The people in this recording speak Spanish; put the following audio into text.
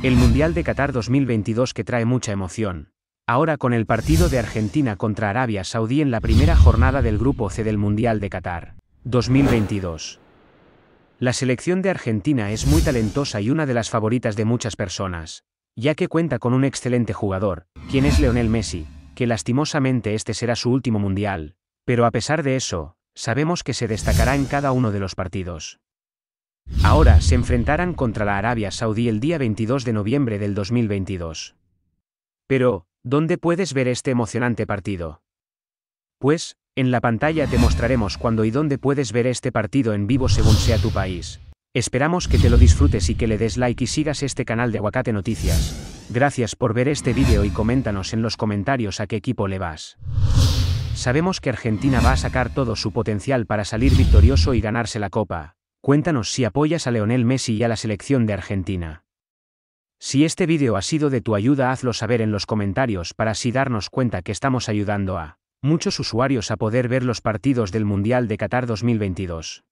El Mundial de Qatar 2022 que trae mucha emoción. Ahora con el partido de Argentina contra Arabia Saudí en la primera jornada del Grupo C del Mundial de Qatar 2022. La selección de Argentina es muy talentosa y una de las favoritas de muchas personas, ya que cuenta con un excelente jugador, quien es Leonel Messi, que lastimosamente este será su último Mundial, pero a pesar de eso, sabemos que se destacará en cada uno de los partidos. Ahora se enfrentarán contra la Arabia Saudí el día 22 de noviembre del 2022. Pero, ¿dónde puedes ver este emocionante partido? Pues, en la pantalla te mostraremos cuándo y dónde puedes ver este partido en vivo según sea tu país. Esperamos que te lo disfrutes y que le des like y sigas este canal de Aguacate Noticias. Gracias por ver este vídeo y coméntanos en los comentarios a qué equipo le vas. Sabemos que Argentina va a sacar todo su potencial para salir victorioso y ganarse la copa. Cuéntanos si apoyas a Leonel Messi y a la selección de Argentina. Si este vídeo ha sido de tu ayuda hazlo saber en los comentarios para así darnos cuenta que estamos ayudando a muchos usuarios a poder ver los partidos del Mundial de Qatar 2022.